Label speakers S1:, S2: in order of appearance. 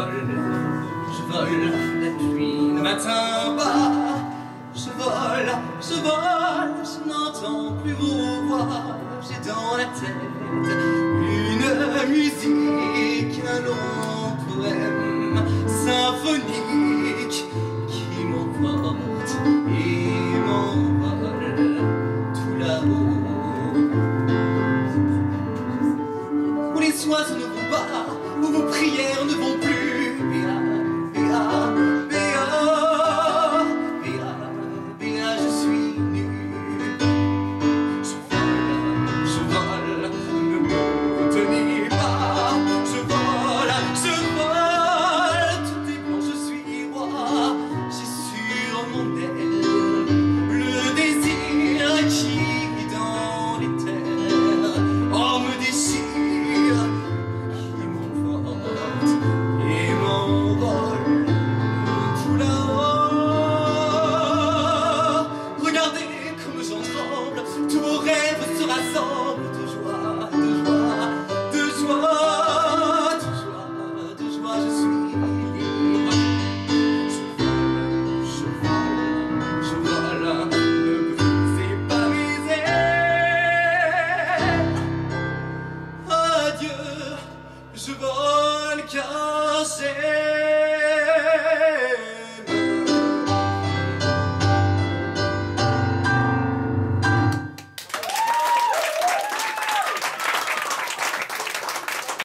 S1: vole, je vole, la pluie ne m'atteint pas. Je vole, je vole, je n'entends plus vos voix. J'ai dans la tête une musique, un long poème symphonique qui m'emporte et m'envole tout là-haut. Où les oiseaux ne vont pas, où vos prières ne vont Dieu, je vole casser.